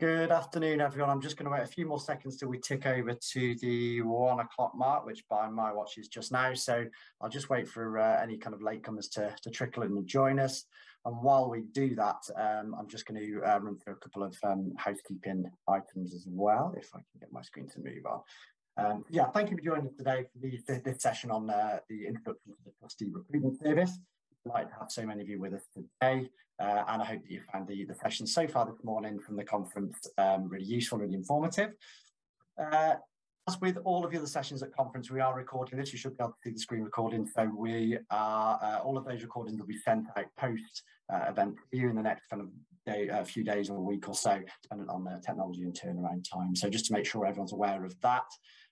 Good afternoon, everyone. I'm just going to wait a few more seconds till we tick over to the one o'clock mark, which by my watch is just now. So I'll just wait for uh, any kind of latecomers to, to trickle in and join us. And while we do that, um, I'm just going to uh, run through a couple of um, housekeeping items as well, if I can get my screen to move on. Um, yeah, thank you for joining us today for the, this session on uh, the introduction to the trustee recruitment service delighted to have so many of you with us today, uh, and I hope that you found the, the session so far this morning from the conference um, really useful, really informative. Uh, as with all of the other sessions at conference, we are recording this. You should be able to see the screen recording. So we are, uh, all of those recordings will be sent out post uh, event you in the next kind of day, a few days or a week or so, depending on the technology and turnaround time. So just to make sure everyone's aware of that.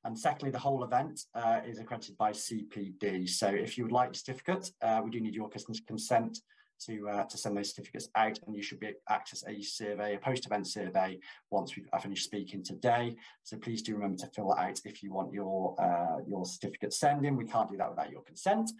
And secondly, the whole event uh, is accredited by CPD. So if you would like certificate, uh, we do need your consent to uh, to send those certificates out, and you should be access a survey, a post-event survey, once we've finished speaking today. So please do remember to fill it out if you want your uh, your certificate sending. We can't do that without your consent.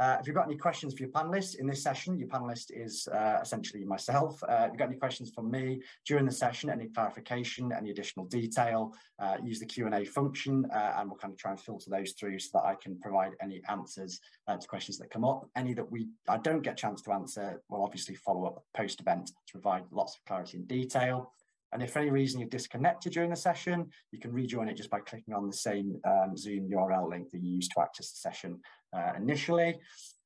Uh, if you've got any questions for your panelists in this session, your panelist is uh, essentially myself. Uh, if you've got any questions for me during the session, any clarification, any additional detail, uh, use the Q&A function uh, and we'll kind of try and filter those through so that I can provide any answers uh, to questions that come up. Any that we I don't get a chance to answer, we'll obviously follow up post-event to provide lots of clarity and detail. And if for any reason you're disconnected during the session, you can rejoin it just by clicking on the same um, Zoom URL link that you used to access the session uh, initially.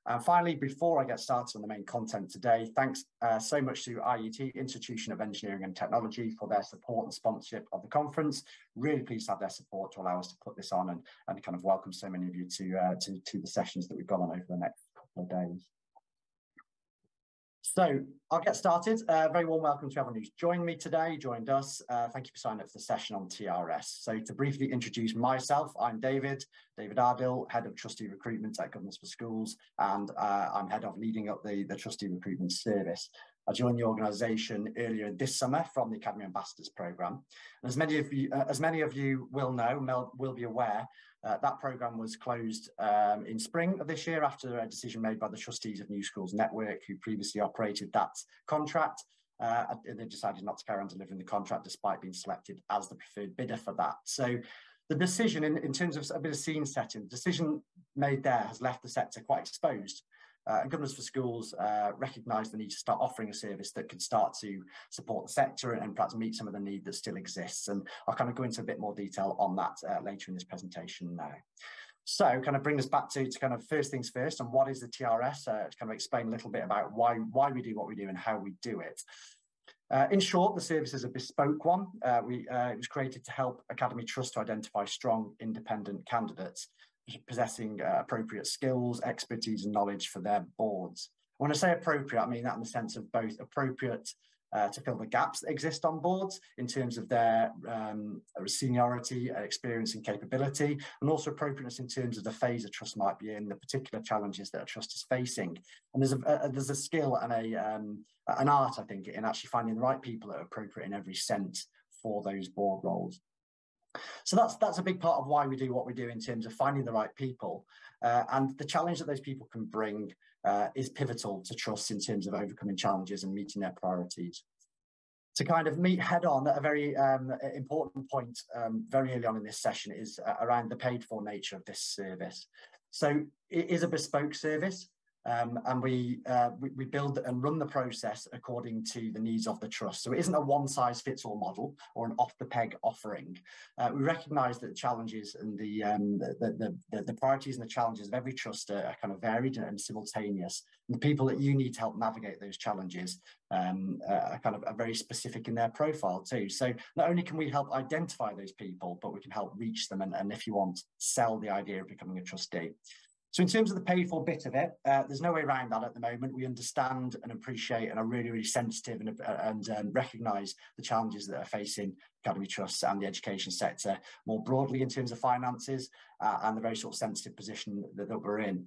And finally, before I get started on the main content today, thanks uh, so much to IET, Institution of Engineering and Technology, for their support and sponsorship of the conference. Really pleased to have their support to allow us to put this on and, and kind of welcome so many of you to, uh, to, to the sessions that we've got on over the next couple of days. So I'll get started. Uh, very warm welcome to everyone who's joined me today, joined us. Uh, thank you for signing up for the session on TRS. So to briefly introduce myself, I'm David, David Ardill, Head of Trustee Recruitment at Governors for Schools, and uh, I'm Head of leading up the, the Trustee Recruitment Service. I joined the organisation earlier this summer from the Academy Ambassadors Programme. As many of you, uh, as many of you will know, will be aware, uh, that programme was closed um, in spring of this year after a decision made by the trustees of New Schools Network, who previously operated that contract. Uh, they decided not to carry on delivering the contract despite being selected as the preferred bidder for that. So the decision in, in terms of a bit of scene setting, the decision made there has left the sector quite exposed uh, and Governors for Schools uh, recognise the need to start offering a service that can start to support the sector and, and, perhaps meet some of the need that still exists. And I'll kind of go into a bit more detail on that uh, later in this presentation now. So kind of bring us back to, to kind of first things first and what is the TRS uh, to kind of explain a little bit about why, why we do what we do and how we do it. Uh, in short, the service is a bespoke one. Uh, we, uh, it was created to help Academy Trust to identify strong independent candidates possessing uh, appropriate skills, expertise, and knowledge for their boards. When I say appropriate, I mean that in the sense of both appropriate uh, to fill the gaps that exist on boards in terms of their um, seniority, uh, experience, and capability, and also appropriateness in terms of the phase a trust might be in, the particular challenges that a trust is facing. And there's a, a there's a skill and a um, an art, I think, in actually finding the right people that are appropriate in every sense for those board roles. So that's that's a big part of why we do what we do in terms of finding the right people. Uh, and the challenge that those people can bring uh, is pivotal to trust in terms of overcoming challenges and meeting their priorities. To kind of meet head on a very um, important point um, very early on in this session is uh, around the paid for nature of this service. So it is a bespoke service. Um, and we, uh, we, we build and run the process according to the needs of the trust. So it isn't a one size fits all model or an off the peg offering. Uh, we recognise that the challenges and the, um, the, the, the, priorities and the challenges of every trust are, are kind of varied and, and, simultaneous. And the people that you need to help navigate those challenges um, are kind of are very specific in their profile too. So not only can we help identify those people, but we can help reach them and, and if you want, sell the idea of becoming a trustee. So in terms of the paid for bit of it, uh, there's no way around that at the moment. We understand and appreciate and are really, really sensitive and, uh, and um, recognise the challenges that are facing academy trusts and the education sector more broadly in terms of finances uh, and the very sort of sensitive position that, that we're in.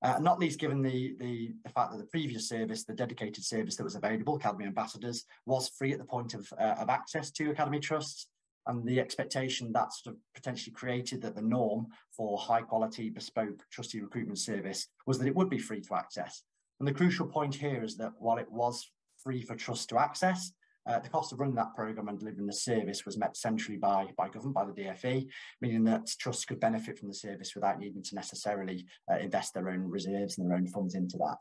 Uh, not least given the, the, the, fact that the previous service, the dedicated service that was available, Academy Ambassadors, was free at the point of, uh, of access to Academy Trusts and the expectation that sort of potentially created that the norm for high quality bespoke trustee recruitment service was that it would be free to access. And the crucial point here is that while it was free for trust to access, Uh, the cost of running that programme and delivering the service was met centrally by, by government, by the DFE, meaning that trusts could benefit from the service without needing to necessarily uh, invest their own reserves and their own funds into that.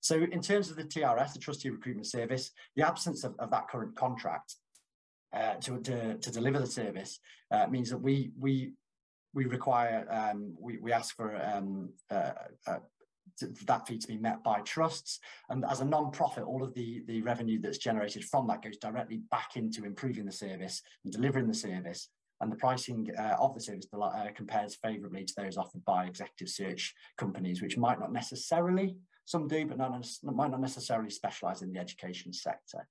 So in terms of the TRS, the Trustee Recruitment Service, the absence of, of that current contract uh, to, to, to, deliver the service uh, means that we, we, we require, um, we, we ask for um, uh, uh that fee to be met by trusts. And as a non-profit, all of the, the revenue that's generated from that goes directly back into improving the service and delivering the service. And the pricing uh, of the service uh, compares favourably to those offered by executive search companies, which might not necessarily, some do, but not, might not necessarily specialise in the education sector.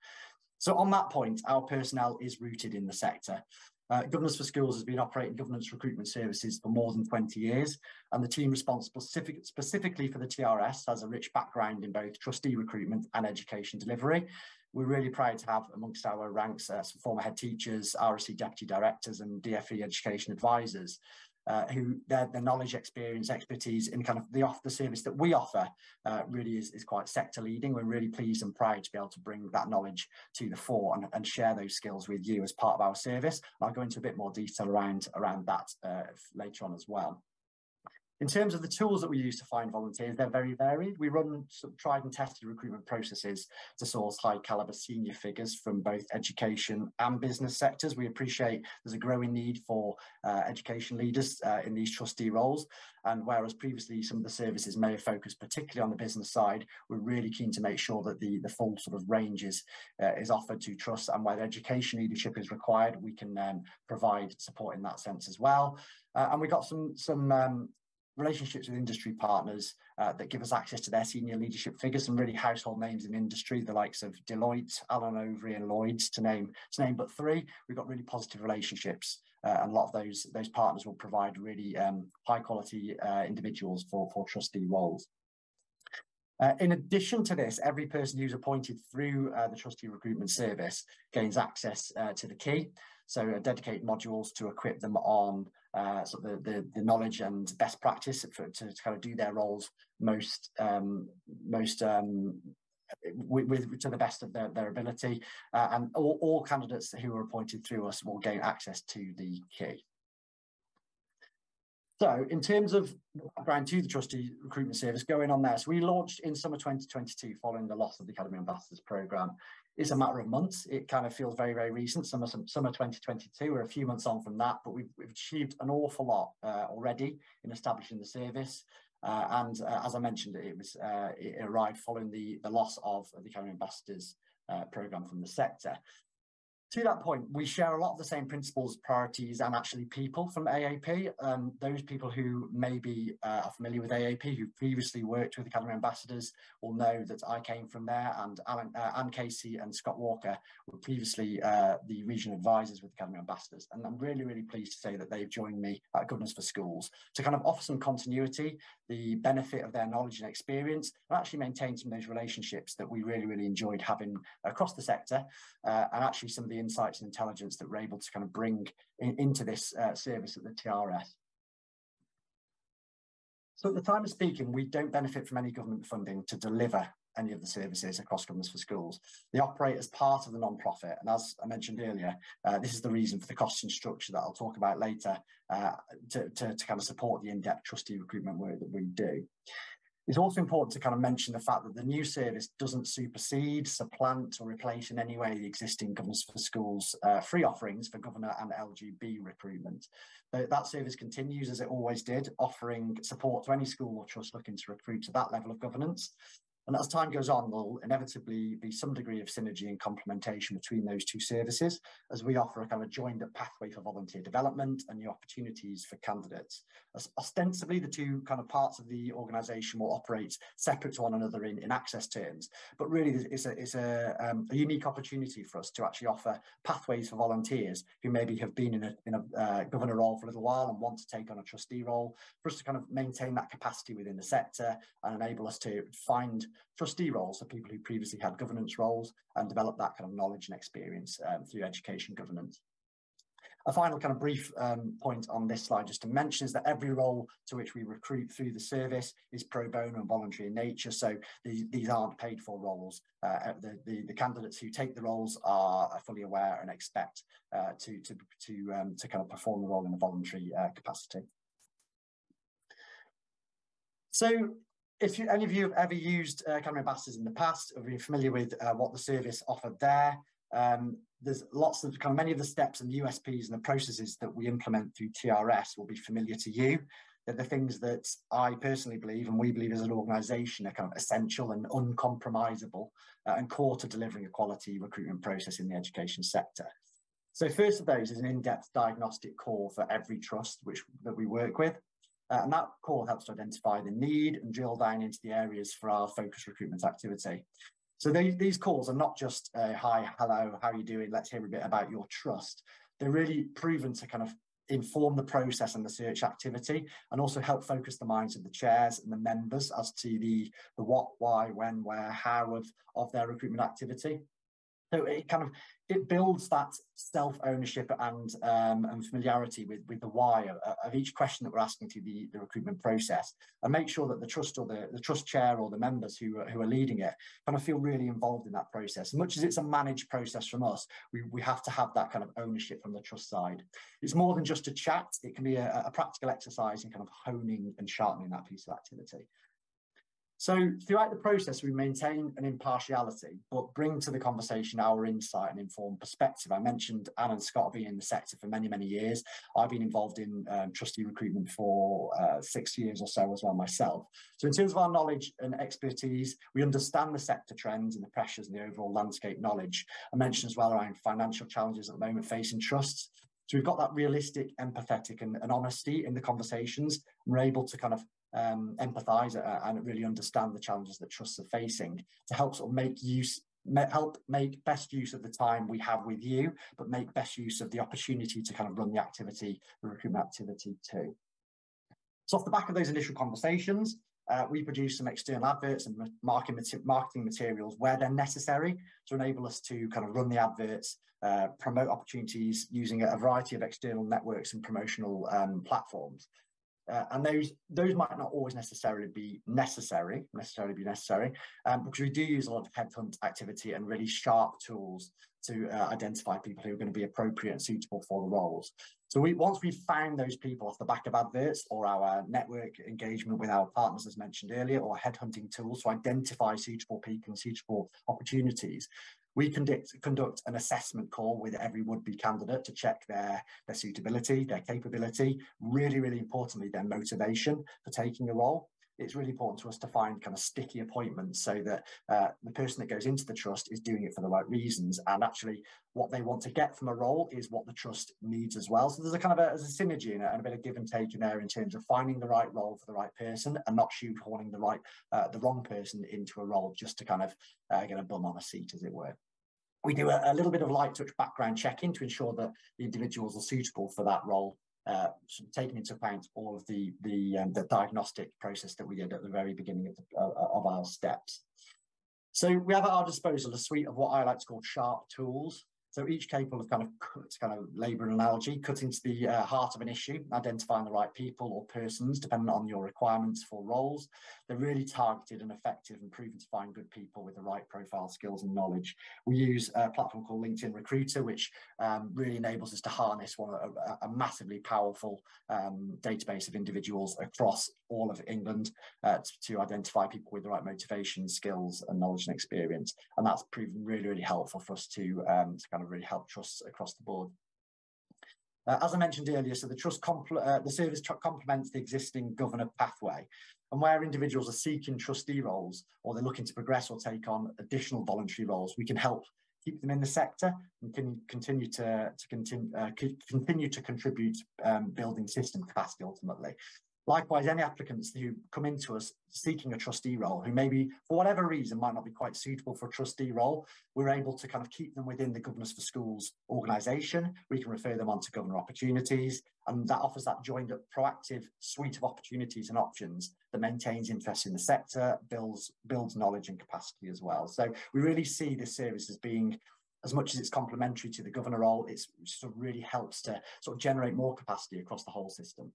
So on that point, our personnel is rooted in the sector. Uh, Governors for Schools has been operating governance recruitment services for more than 20 years, and the team responsible specific, specifically for the TRS has a rich background in both trustee recruitment and education delivery. We're really proud to have amongst our ranks uh, some former head teachers, RSC deputy directors and DFE education advisors uh, who their, their knowledge, experience, expertise in kind of the off the service that we offer uh, really is, is quite sector leading. We're really pleased and proud to be able to bring that knowledge to the fore and, and share those skills with you as part of our service. I'll go into a bit more detail around, around that uh, later on as well. In terms of the tools that we use to find volunteers, they're very varied. We run tried and tested recruitment processes to source high caliber senior figures from both education and business sectors. We appreciate there's a growing need for uh, education leaders uh, in these trustee roles. And whereas previously some of the services may have focused particularly on the business side, we're really keen to make sure that the, the full sort of range is, uh, is offered to trusts and where education leadership is required, we can um, provide support in that sense as well. Uh, and we got some some um, relationships with industry partners uh, that give us access to their senior leadership figures, some really household names in industry, the likes of Deloitte, Allen Overy and Lloyds to name, to name but three. We've got really positive relationships uh, and a lot of those, those partners will provide really um, high quality uh, individuals for, for trustee roles. Uh, in addition to this, every person who's appointed through uh, the trustee recruitment service gains access uh, to the key. So uh, dedicated modules to equip them on uh, sort of the, the, the, knowledge and best practice for, to, to, kind of do their roles most um, most um, with, with, to the best of their, their ability. Uh, and all, all candidates who are appointed through us will gain access to the key. So in terms of background to the trustee recruitment service going on there, so we launched in summer 2022 following the loss of the Academy Ambassadors programme. It's a matter of months. It kind of feels very, very recent, summer, summer 2022. We're a few months on from that, but we've, we've achieved an awful lot uh, already in establishing the service. Uh, and uh, as I mentioned, it was uh, it arrived following the, the loss of the Academy Ambassadors uh, programme from the sector to that point, we share a lot of the same principles, priorities, and actually people from AAP. Um, those people who maybe uh, are familiar with AAP, who previously worked with Academy Ambassadors, will know that I came from there, and Alan, uh, Anne Casey and Scott Walker were previously uh, the regional advisors with Academy Ambassadors. And I'm really, really pleased to say that they've joined me at Governors for Schools to kind of offer some continuity, the benefit of their knowledge and experience, and actually maintain some of those relationships that we really, really enjoyed having across the sector, uh, and actually some of the insights and intelligence that we're able to kind of bring in, into this uh, service at the TRS. So at the time of speaking, we don't benefit from any government funding to deliver any of the services across Governors for Schools. They operate as part of the non-profit. And as I mentioned earlier, uh, this is the reason for the cost and structure that I'll talk about later uh, to, to, to, kind of support the in-depth trustee recruitment work that we do. It's also important to kind of mention the fact that the new service doesn't supersede, supplant or replace in any way the existing Governors for Schools uh, free offerings for governor and LGB recruitment. that service continues as it always did, offering support to any school or trust looking to recruit to that level of governance. And as time goes on, there'll inevitably be some degree of synergy and complementation between those two services as we offer a kind of joined up pathway for volunteer development and new opportunities for candidates. As ostensibly, the two kind of parts of the organisation will operate separate to one another in, in access terms, but really it's a, it's a, um, a, unique opportunity for us to actually offer pathways for volunteers who maybe have been in a, in a uh, governor role for a little while and want to take on a trustee role, for us to kind of maintain that capacity within the sector and enable us to find trustee roles for people who previously had governance roles and develop that kind of knowledge and experience um, through education governance. A final kind of brief um, point on this slide just to mention is that every role to which we recruit through the service is pro bono and voluntary in nature. So these, these aren't paid for roles. Uh, the, the, the, candidates who take the roles are, fully aware and expect uh, to, to, to, um, to kind of perform the role in a voluntary uh, capacity. So if you, any of you have ever used uh, Academy Ambassadors in the past, or been familiar with uh, what the service offered there, um, there's lots of kind of many of the steps and the USPs and the processes that we implement through TRS will be familiar to you. They're the things that I personally believe and we believe as an organisation are kind of essential and uncompromisable uh, and core to delivering a quality recruitment process in the education sector. So first of those is an in-depth diagnostic call for every trust which that we work with. Uh, and that call helps to identify the need and drill down into the areas for our focus recruitment activity. So they, these calls are not just uh, hi, hello, how are you doing? Let's hear a bit about your trust. They're really proven to kind of inform the process and the search activity and also help focus the minds of the chairs and the members as to the, the what, why, when, where, how of, of their recruitment activity. So it kind of it builds that self ownership and um, and familiarity with with the why of, of, each question that we're asking through the, the recruitment process, and make sure that the trust or the, the trust chair or the members who are, who are leading it kind of feel really involved in that process. As much as it's a managed process from us, we we have to have that kind of ownership from the trust side. It's more than just a chat; it can be a, a practical exercise in kind of honing and sharpening that piece of activity. So throughout the process, we maintain an impartiality, but bring to the conversation our insight and informed perspective. I mentioned Anne and Scott have been in the sector for many, many years. I've been involved in um, trustee recruitment for uh, six years or so as well myself. So in terms of our knowledge and expertise, we understand the sector trends and the pressures and the overall landscape knowledge. I mentioned as well around financial challenges at the moment facing trusts. So we've got that realistic, empathetic and, and honesty in the conversations. We're able to kind of um, empathise uh, and really understand the challenges that trusts are facing to help sort of make use help make best use of the time we have with you, but make best use of the opportunity to kind of run the activity, the recruitment activity too. So off the back of those initial conversations, uh, we produce some external adverts and marketing materials where they're necessary to enable us to kind of run the adverts, uh, promote opportunities using a variety of external networks and promotional um, platforms. Uh, and those those might not always necessarily be necessary, necessarily be necessary, um, because we do use a lot of headhunt activity and really sharp tools to uh, identify people who are going to be appropriate and suitable for the roles. So we once we've found those people off the back of adverts or our network engagement with our partners, as mentioned earlier, or headhunting tools to identify suitable people and suitable opportunities, we conduct, conduct an assessment call with every would-be candidate to check their, their suitability, their capability, really, really importantly, their motivation for taking a role. It's really important to us to find kind of sticky appointments so that uh, the person that goes into the trust is doing it for the right reasons. And actually, what they want to get from a role is what the trust needs as well. So there's a kind of a, there's a synergy in it and a bit of give and take in there in terms of finding the right role for the right person and not shoehorning the right, uh, the wrong person into a role just to kind of uh, get a bum on a seat, as it were we do a, a, little bit of light touch background checking to ensure that the individuals are suitable for that role, uh, taking into account all of the the, um, the diagnostic process that we did at the very beginning of, the, uh, of our steps. So we have at our disposal a suite of what I like to call sharp tools so each capable of kind of cut, kind of labour analogy, cutting to the uh, heart of an issue, identifying the right people or persons, depending on your requirements for roles. They're really targeted and effective and proven to find good people with the right profile, skills and knowledge. We use a platform called LinkedIn Recruiter, which um, really enables us to harness one a, a massively powerful um, database of individuals across all of England uh, to, to, identify people with the right motivation, skills and knowledge and experience. And that's proven really, really helpful for us to, um, to kind of really help trusts across the board. Uh, as I mentioned earlier, so the trust uh, the service complements the existing governor pathway, and where individuals are seeking trustee roles or they're looking to progress or take on additional voluntary roles, we can help keep them in the sector and can continue to, to continue, uh, continue to contribute um, building system capacity ultimately. Likewise, any applicants who come into us seeking a trustee role, who maybe for whatever reason might not be quite suitable for a trustee role, we're able to kind of keep them within the Governors for Schools organisation. We can refer them on to governor opportunities, and that offers that joined up proactive suite of opportunities and options that maintains interest in the sector, builds, builds knowledge and capacity as well. So we really see this service as being as much as it's complementary to the governor role, it sort of really helps to sort of generate more capacity across the whole system.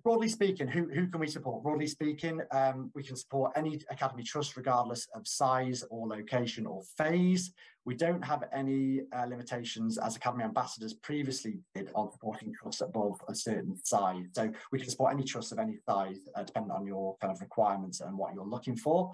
Broadly speaking, who, who can we support? Broadly speaking, um, we can support any Academy Trust regardless of size or location or phase. We don't have any uh, limitations as Academy Ambassadors previously did on supporting trusts above a certain size. So we can support any trust of any size uh, depending on your kind of requirements and what you're looking for.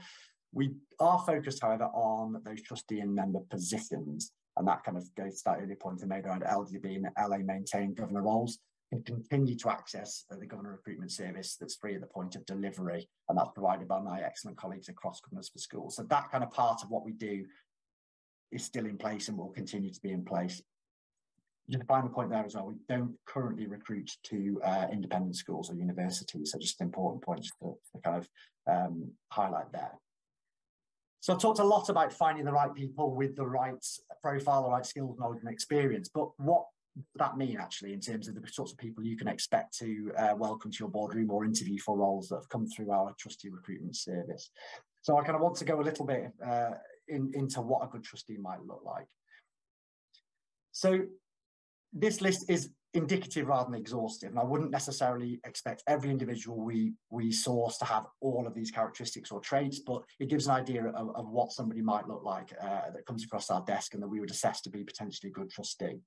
We are focused, however, on those trustee and member positions. And that kind of goes to that earlier point I made around LGB and LA maintained governor roles can continue to access the governor recruitment service that's free at the point of delivery. And that's provided by my excellent colleagues across Governors for Schools. So that kind of part of what we do is still in place and will continue to be in place. Just a final point there as well, we don't currently recruit to uh, independent schools or universities. So just an important point to, to kind of um, highlight there. So I've talked a lot about finding the right people with the right profile, the right skills, knowledge and experience, but what that mean actually in terms of the sorts of people you can expect to uh, welcome to your boardroom or interview for roles that have come through our trustee recruitment service? So I kind of want to go a little bit uh, in, into what a good trustee might look like. So this list is indicative rather than exhaustive, and I wouldn't necessarily expect every individual we we source to have all of these characteristics or traits, but it gives an idea of, of what somebody might look like uh, that comes across our desk and that we would assess to be potentially a good trustee.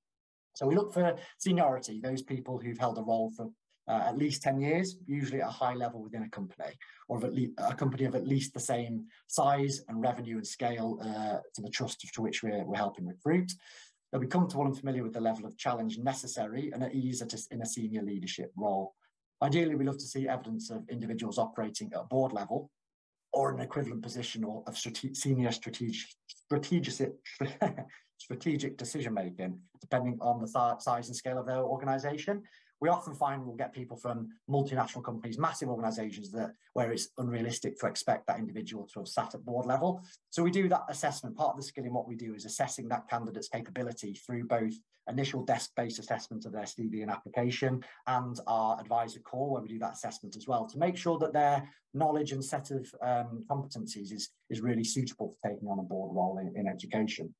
So we look for seniority, those people who've held a role for uh, at least 10 years, usually at a high level within a company, or of at least, a company of at least the same size and revenue and scale uh, to the trust to which we're, we're helping recruit. They'll be comfortable and familiar with the level of challenge necessary and at ease at a, in a senior leadership role. Ideally, we love to see evidence of individuals operating at board level or an equivalent position of strate senior strategic, strategic, strategic decision making, depending on the size and scale of their organization. We often find we'll get people from multinational companies, massive organizations that where it's unrealistic to expect that individual to have sat at board level. So we do that assessment. Part of the skill in what we do is assessing that candidate's capability through both initial desk-based assessment of their CV and application and our advisor call where we do that assessment as well to make sure that their knowledge and set of um, competencies is, is really suitable for taking on a board role in, in education.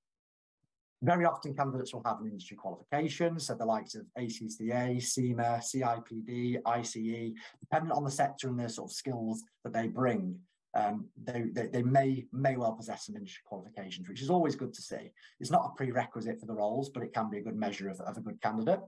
Very often candidates will have an industry qualification, so the likes of ACCA, CIMA, CIPD, ICE, depending on the sector and the sort of skills that they bring. Um, they, they, they, may may well possess some industry qualifications, which is always good to see. It's not a prerequisite for the roles, but it can be a good measure of, of a good candidate.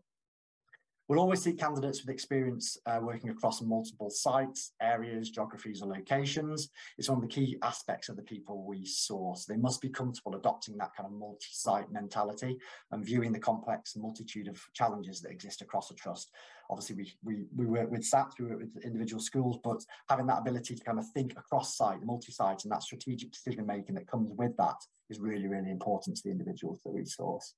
We'll always seek candidates with experience uh, working across multiple sites, areas, geographies, or locations. It's one of the key aspects of the people we source. They must be comfortable adopting that kind of multi-site mentality and viewing the complex multitude of challenges that exist across a trust. Obviously, we, we, we work with SATs, we work with individual schools, but having that ability to kind of think across site, multi-site, and that strategic decision making that comes with that is really, really important to the individuals that we source.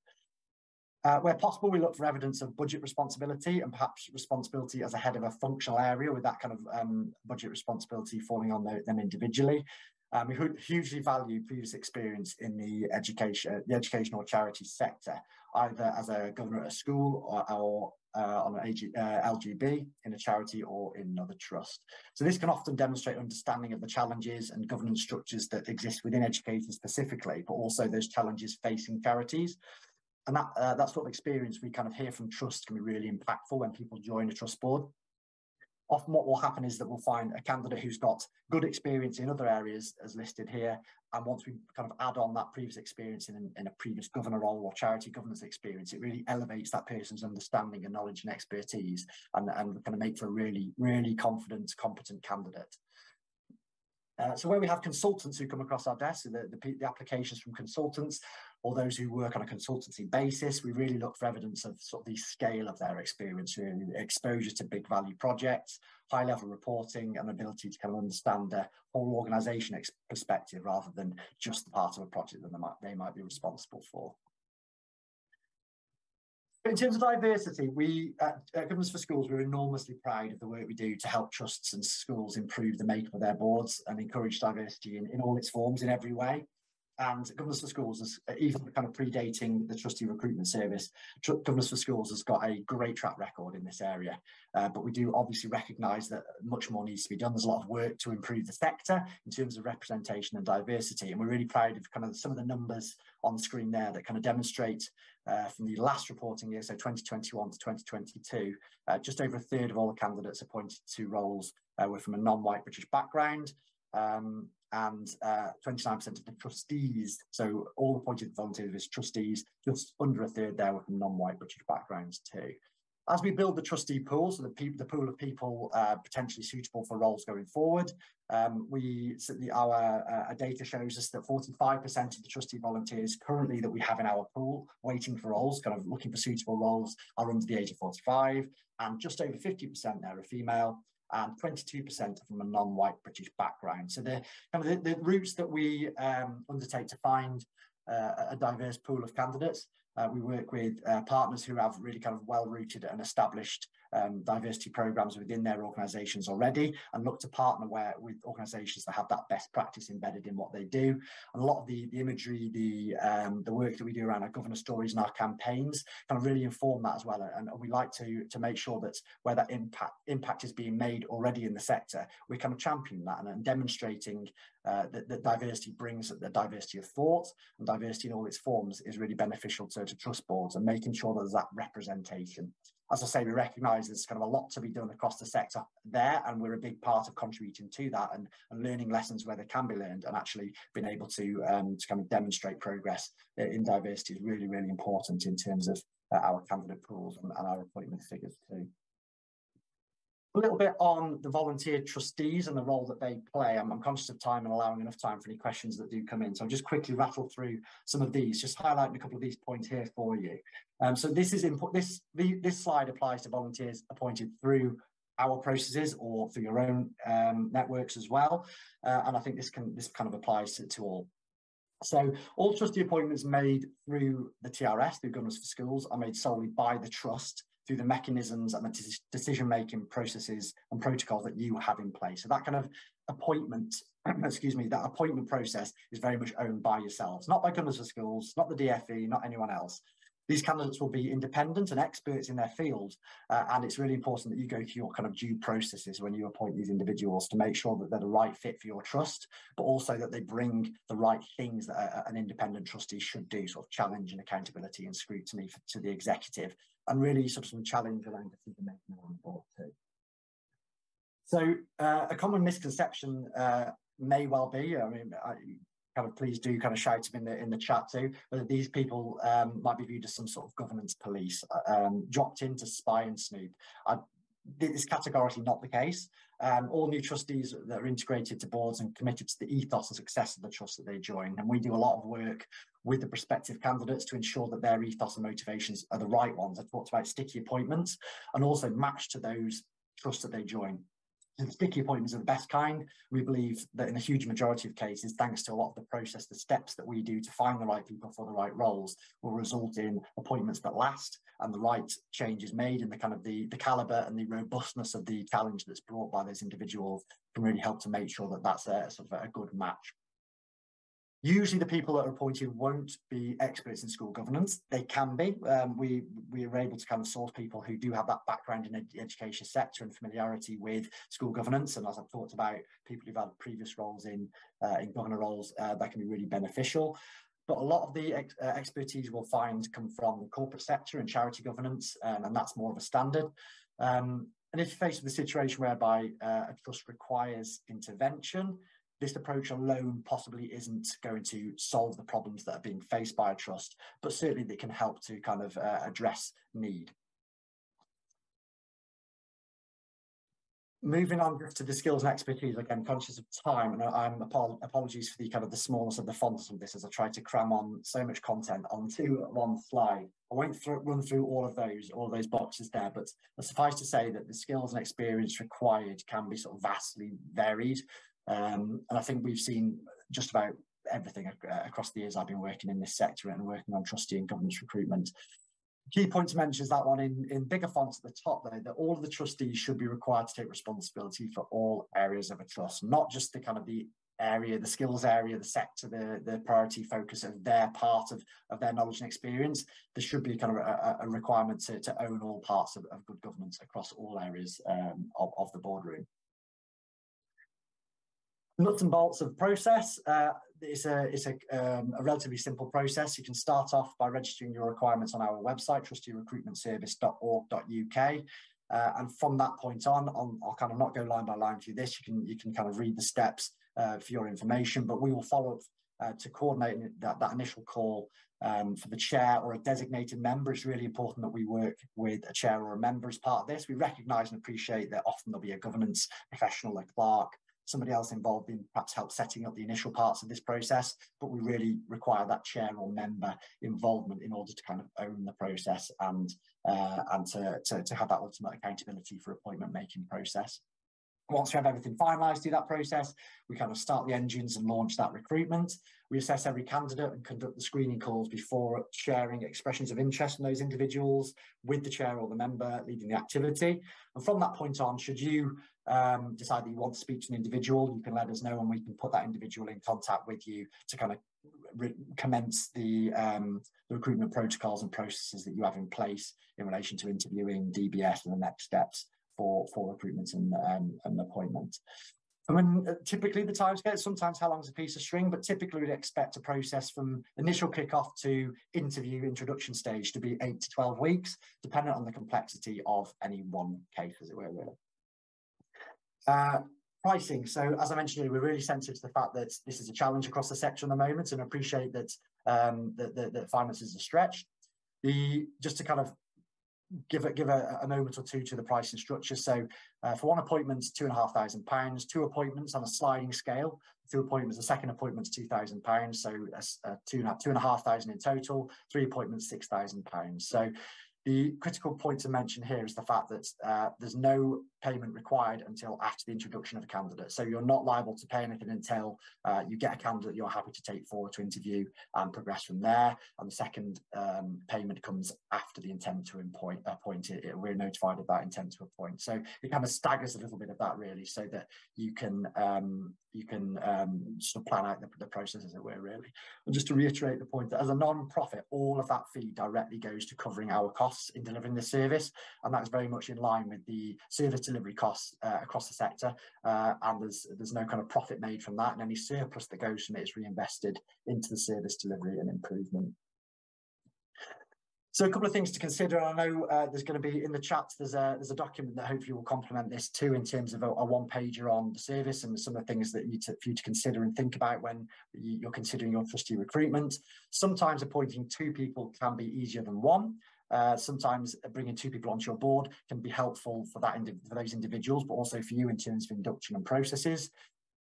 Uh, where possible, we look for evidence of budget responsibility and perhaps responsibility as a head of a functional area with that kind of um, budget responsibility falling on them individually. Um, we hugely value previous experience in the education, the educational charity sector, either as a governor at a school or, or uh, on an AG, uh, LGB in a charity or in another trust. So this can often demonstrate understanding of the challenges and governance structures that exist within education specifically, but also those challenges facing charities and that uh, that sort of experience we kind of hear from trust can be really impactful when people join a trust board. Often what will happen is that we'll find a candidate who's got good experience in other areas as listed here. And once we kind of add on that previous experience in, in a previous governor role or charity governance experience, it really elevates that person's understanding and knowledge and expertise and, and kind of make for a really, really confident, competent candidate. Uh, so where we have consultants who come across our desk, the, the, the, applications from consultants or those who work on a consultancy basis, we really look for evidence of sort of the scale of their experience, really exposure to big value projects, high level reporting and ability to kind of understand the whole organisation perspective rather than just the part of a project that they might, they might be responsible for. In terms of diversity, we at, at Governors for Schools, we're enormously proud of the work we do to help trusts and schools improve the makeup of their boards and encourage diversity in, in all its forms in every way. And Governors for Schools, is, even kind of predating the trustee recruitment service, Tr Governors for Schools has got a great track record in this area. Uh, but we do obviously recognise that much more needs to be done. There's a lot of work to improve the sector in terms of representation and diversity. And we're really proud of kind of some of the numbers on screen there that kind of demonstrate uh, from the last reporting year, so 2021 to 2022, uh, just over a third of all the candidates appointed to roles uh, were from a non-white British background. Um, and 29% uh, of the trustees, so all appointed volunteers as trustees, just under a third there were from non-white British backgrounds too. As we build the trustee pool, so the, the pool of people uh, potentially suitable for roles going forward, um, we the, our uh, data shows us that 45% of the trustee volunteers currently that we have in our pool waiting for roles, kind of looking for suitable roles, are under the age of 45, and just over 50% there are female, and 22% are from a non-white British background. So the kind of the, the routes that we um, undertake to find uh, a diverse pool of candidates. Uh, we work with uh, partners who have really kind of well-rooted and established um, diversity programs within their organisations already and look to partner where with organisations that have that best practice embedded in what they do. And a lot of the, the imagery, the um, the work that we do around our governor stories and our campaigns kind of really inform that as well. And we like to to make sure that where that impact impact is being made already in the sector, we kind of champion that and, and demonstrating uh, that, that, diversity brings the diversity of thought and diversity in all its forms is really beneficial to, to trust boards and making sure that there's that representation. As I say, we recognise there's kind of a lot to be done across the sector there, and we're a big part of contributing to that and, and learning lessons where they can be learned, and actually being able to um, to kind of demonstrate progress in diversity is really, really important in terms of uh, our candidate pools and, and our appointment figures too a little bit on the volunteer trustees and the role that they play. I'm, I'm, conscious of time and allowing enough time for any questions that do come in. So I'll just quickly rattle through some of these, just highlighting a couple of these points here for you. Um, so this is This the, this slide applies to volunteers appointed through our processes or through your own um, networks as well. Uh, and I think this can this kind of applies to, to all. So all trustee appointments made through the TRS, through Governors for Schools, are made solely by the trust through the mechanisms and the decision-making processes and protocols that you have in place. So that kind of appointment, excuse me, that appointment process is very much owned by yourselves, not by Governors for Schools, not the DFE, not anyone else. These candidates will be independent and experts in their field, uh, and it's really important that you go through your kind of due processes when you appoint these individuals to make sure that they're the right fit for your trust, but also that they bring the right things that a, an independent trustee should do, sort of challenge and accountability and scrutiny for, to the executive, and really sort of some challenge around decision making on the board too. So uh, a common misconception uh, may well be, I mean, I, kind of please do kind of shout them in the in the chat too, whether these people um, might be viewed as some sort of governance police, uh, um, dropped in to spy and snoop. I, this is categorically not the case. Um, all new trustees that are integrated to boards and committed to the ethos and success of the trust that they join. And we do a lot of work with the prospective candidates to ensure that their ethos and motivations are the right ones. I talked about sticky appointments and also match to those trusts that they join. The sticky appointments are the best kind. We believe that in a huge majority of cases, thanks to a lot of the process, the steps that we do to find the right people for the right roles will result in appointments that last and the right changes made and the kind of the, the caliber and the robustness of the challenge that's brought by those individuals can really help to make sure that that's a sort of a good match. Usually the people that are appointed won't be experts in school governance. They can be. Um, we, we are able to kind of source people who do have that background in the education sector and familiarity with school governance. And as I've talked about, people who've had previous roles in, uh, in governor roles, uh, that can be really beneficial. But a lot of the ex uh, expertise we'll find come from the corporate sector and charity governance, um, and that's more of a standard. Um, and if you're faced with a situation whereby uh, a trust requires intervention, this approach alone possibly isn't going to solve the problems that are being faced by a trust, but certainly they can help to kind of uh, address need. Moving on to the skills and expertise, again, conscious of time, and I'm apol apologies for the kind of the smallness of the fonts of this as I try to cram on so much content onto one slide. I won't th run through all of those, all of those boxes there, but suffice to say that the skills and experience required can be sort of vastly varied. Um, and I think we've seen just about everything across the years I've been working in this sector and working on trustee and governance recruitment. Key point to mention is that one in, in bigger fonts at the top there, that all of the trustees should be required to take responsibility for all areas of a trust, not just the kind of the area, the skills area, the sector, the, the priority focus of their part of, of their knowledge and experience, there should be kind of a, a requirement to, to own all parts of, of good governance across all areas um, of, of the boardroom. Nuts and bolts of the process. Uh, it's a it's a, um, a, relatively simple process. You can start off by registering your requirements on our website, trusteerecruitmentservice.org.uk. Uh, and from that point on, on, I'll kind of not go line by line through this. You can you can kind of read the steps uh, for your information, but we will follow up uh, to coordinate that, that initial call um, for the chair or a designated member. It's really important that we work with a chair or a member as part of this. We recognise and appreciate that often there'll be a governance professional, a clerk, somebody else involved in perhaps help setting up the initial parts of this process, but we really require that chair or member involvement in order to kind of own the process and uh, and to, to, to have that ultimate accountability for appointment making process. Once we have everything finalised through that process, we kind of start the engines and launch that recruitment. We assess every candidate and conduct the screening calls before sharing expressions of interest in those individuals with the chair or the member leading the activity. And from that point on, should you um, decide that you want to speak to an individual, you can let us know and we can put that individual in contact with you to kind of commence the, um, the recruitment protocols and processes that you have in place in relation to interviewing, DBS and the next steps for, for recruitment and, um, and appointment. I mean, uh, typically the timescale, sometimes how long is a piece of string, but typically we'd expect a process from initial kickoff to interview introduction stage to be eight to 12 weeks, dependent on the complexity of any one case, as it were, really. Uh, pricing. So as I mentioned, we're really sensitive to the fact that this is a challenge across the sector at the moment and appreciate that um, that, that, that finances are stretched. The just to kind of give a, give a, a, moment or two to the pricing structure. So uh, for one appointment, two and a half thousand pounds, two appointments on a sliding scale, two appointments, the second appointment two thousand pounds. So two, and a, two and a half thousand in total, three appointments, six thousand pounds. So the critical point to mention here is the fact that uh, there's no payment required until after the introduction of a candidate. So you're not liable to pay anything until uh, you get a candidate you're happy to take forward to interview and progress from there. And the second um, payment comes after the intent to appoint, appoint it. We're notified of that intent to appoint. So it kind of staggers a little bit of that really so that you can um, you can um, sort of plan out the, the process as it were really. And just to reiterate the point that as a non-profit, all of that fee directly goes to covering our costs in delivering the service. And that's very much in line with the service delivery costs uh, across the sector. Uh, and there's, there's no kind of profit made from that. And any surplus that goes from it is reinvested into the service delivery and improvement. So a couple of things to consider. I know uh, there's going to be in the chat, there's a, there's a document that hopefully will complement this too in terms of a, a one pager on the service and some of the things that you to, for you to consider and think about when you're considering your trustee recruitment. Sometimes appointing two people can be easier than one. Uh, sometimes bringing two people onto your board can be helpful for that for those individuals, but also for you in terms of induction and processes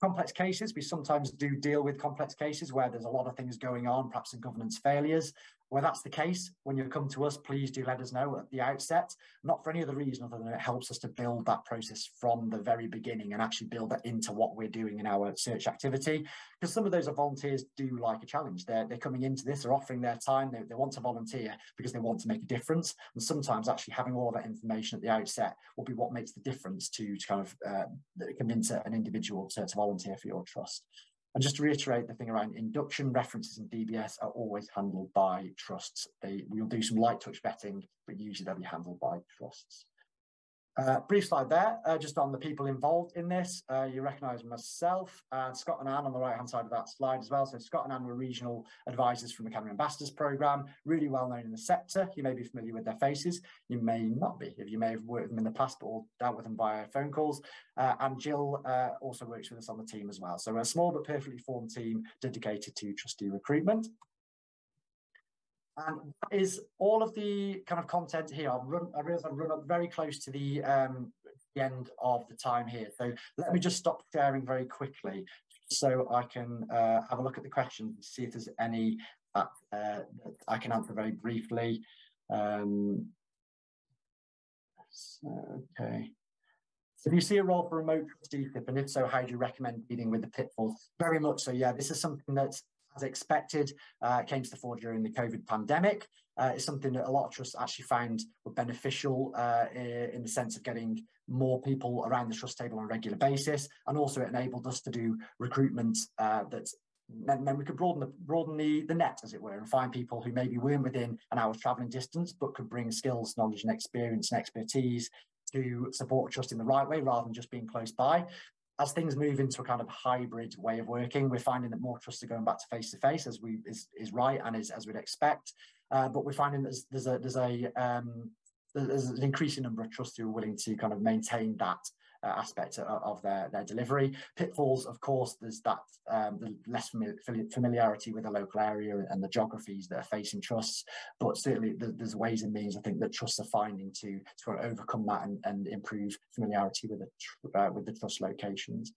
complex cases. We sometimes do deal with complex cases where there's a lot of things going on, perhaps some governance failures. Where that's the case, when you come to us, please do let us know at the outset, not for any other reason other than it helps us to build that process from the very beginning and actually build that into what we're doing in our search activity. Because some of those volunteers do like a challenge. They're, they're coming into this, they're offering their time, they, they want to volunteer because they want to make a difference. And sometimes actually having all of that information at the outset will be what makes the difference to, to kind of uh, convince an individual to, to volunteer for your trust. And just to reiterate the thing around induction references and DBS are always handled by trusts. They, we'll do some light touch vetting, but usually they'll be handled by trusts. Uh, brief slide there, uh, just on the people involved in this. Uh, you recognise myself and Scott and Anne on the right hand side of that slide as well. So Scott and Anne were regional advisors from the Academy Ambassadors Programme, really well known in the sector. You may be familiar with their faces. You may not be, if you may have worked with them in the past, but dealt with them via phone calls. Uh, and Jill uh, also works with us on the team as well. So we're a small but perfectly formed team dedicated to trustee recruitment. And that is all of the kind of content here. I'll run, I realize I've run up very close to the, um, end of the time here. So let me just stop sharing very quickly so I can uh, have a look at the questions and see if there's any that, uh, that I can answer very briefly. Um, so, okay. So do you see a role for remote trusteeship? And if so, how do you recommend dealing with the pitfalls? Very much so, yeah. This is something that as expected, uh, came to the fore during the COVID pandemic. Uh, it's something that a lot of trusts actually found were beneficial uh, in the sense of getting more people around the trust table on a regular basis, and also it enabled us to do recruitment uh, that meant, meant we could broaden the broaden the, the net, as it were, and find people who maybe weren't within an hour's travelling distance, but could bring skills, knowledge, and experience and expertise to support trust in the right way rather than just being close by as things move into a kind of hybrid way of working, we're finding that more trusts are going back to face to face, as we is, is right and is as we'd expect. Uh, but we're finding there's, there's a there's a um, there's an increasing number of trusts who are willing to kind of maintain that uh, aspect of, of, their, their delivery. Pitfalls, of course, there's that um, the less familiarity with the local area and the geographies that are facing trusts, but certainly there's ways and means I think that trusts are finding to to overcome that and, and improve familiarity with the uh, with the trust locations.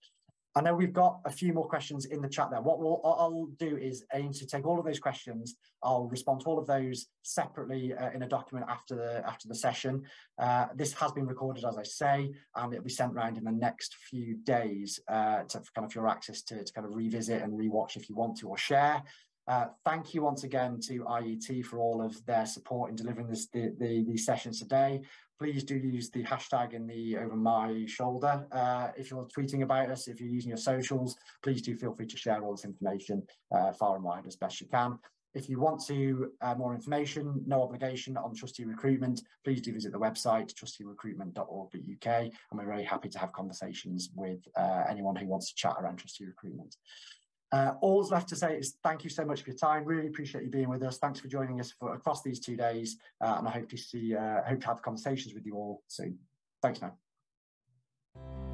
I know we've got a few more questions in the chat there. What we'll, I'll do is aim to take all of those questions. I'll respond to all of those separately uh, in a document after the after the session. Uh, this has been recorded, as I say, and it'll be sent around in the next few days uh, to kind of your access to, to kind of revisit and rewatch if you want to or share. Uh, thank you once again to IET for all of their support in delivering this, the, the, these sessions today please do use the hashtag in the over my shoulder. Uh, if you're tweeting about us, if you're using your socials, please do feel free to share all this information uh, far and wide as best you can. If you want to uh, more information, no obligation on trustee recruitment, please do visit the website trusteerecruitment.org.uk and we're very happy to have conversations with uh, anyone who wants to chat around trustee recruitment. Uh, all that's left to say is thank you so much for your time. Really appreciate you being with us. Thanks for joining us for across these two days, uh, and I hope to see, uh, hope to have conversations with you all soon. Thanks now.